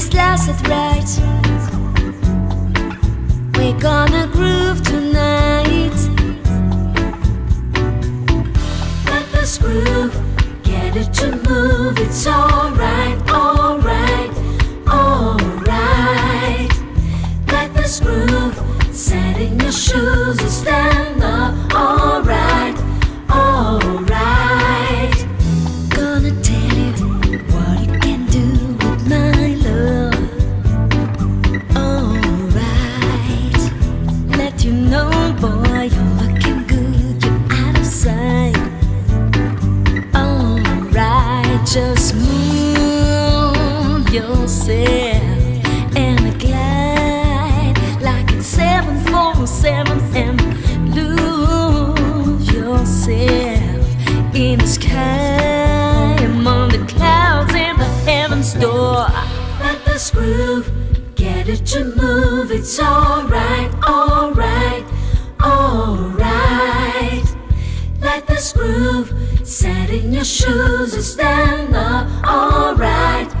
alright. We're gonna groove tonight. Let this groove get it to move. It's alright, alright, alright. Let this groove Setting your shoes and stand just move yourself and glide like it's 747 and lose yourself in the sky among the clouds in the heavens door. Let this groove get it to move. It's alright, alright, Let this groove set in your shoes and stand up. Alright.